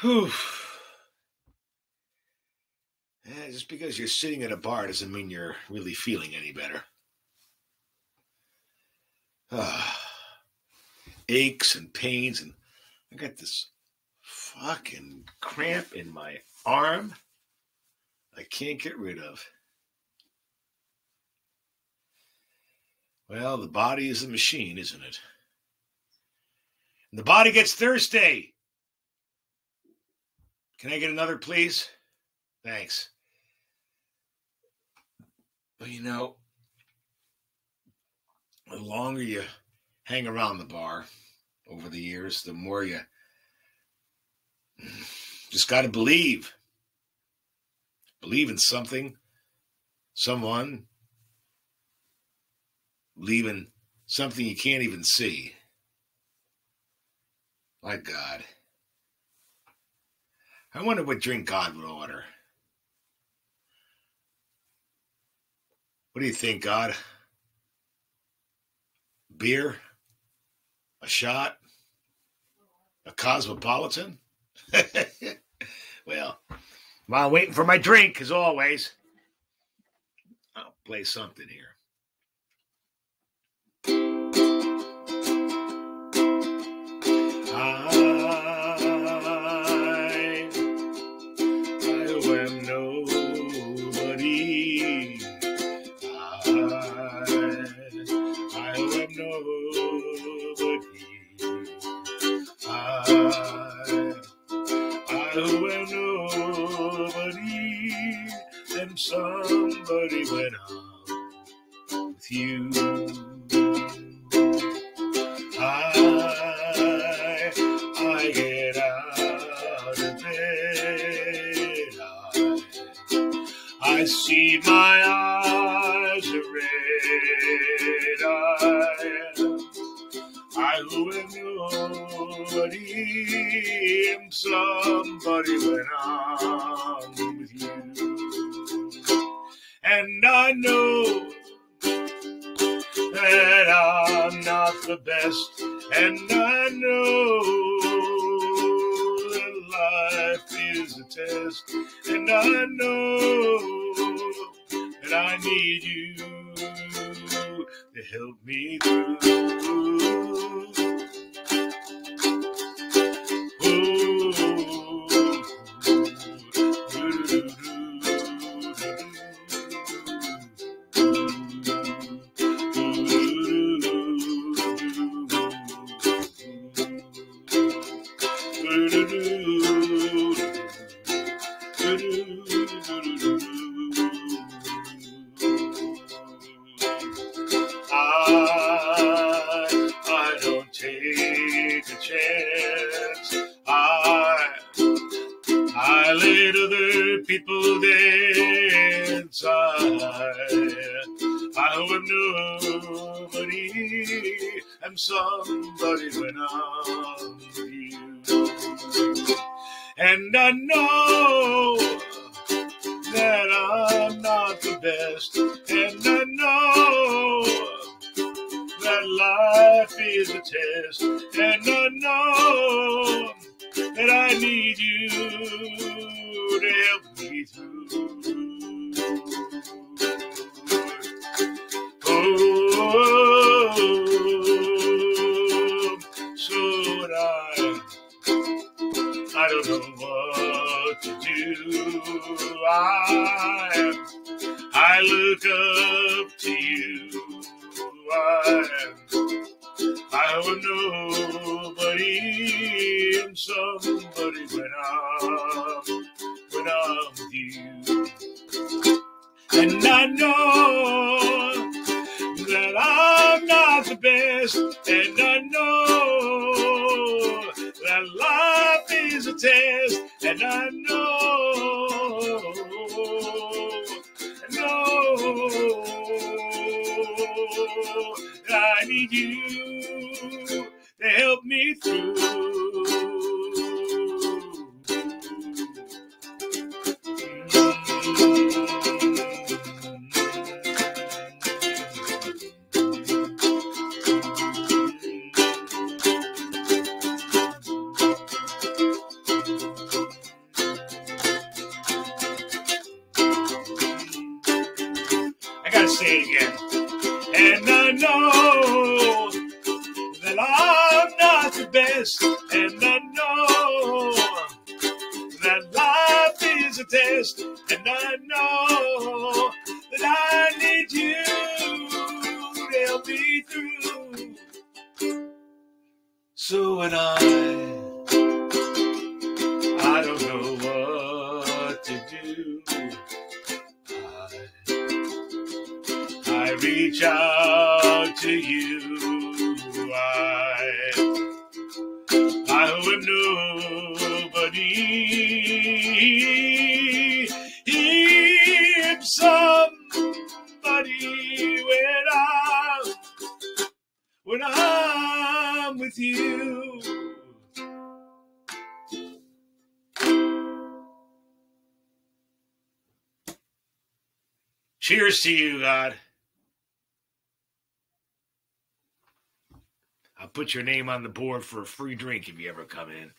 Whew. Eh, just because you're sitting at a bar doesn't mean you're really feeling any better. Ah, aches and pains, and I got this fucking cramp in my arm I can't get rid of. Well, the body is a machine, isn't it? And the body gets thirsty. Can I get another, please? Thanks. But you know, the longer you hang around the bar over the years, the more you just got to believe. Believe in something, someone, believe in something you can't even see. My God. I wonder what drink God would order. What do you think, God? Beer? A shot? A cosmopolitan? well, while waiting for my drink, as always, I'll play something here. Somebody when I'm with you. I, I get out of bed. I, I see my eyes are red. I, I who am nobody am somebody when I'm with you. And I know that I'm not the best. And I know that life is a test. And I know that I need you to help me through. Somebody when I'm you. And I know that I'm not the best, and I know that life is a test, and I know that I need you to help me through. And I know that I'm not the best, and I know that life is a test, and I know, know I need you to help me through. Again. And I know that I'm not the best, and I know that life is a test, and I know that I need you to help me through. So when I reach out to you. I, I am nobody. If somebody when I when I'm with you. Cheers to you, God. I'll put your name on the board for a free drink if you ever come in.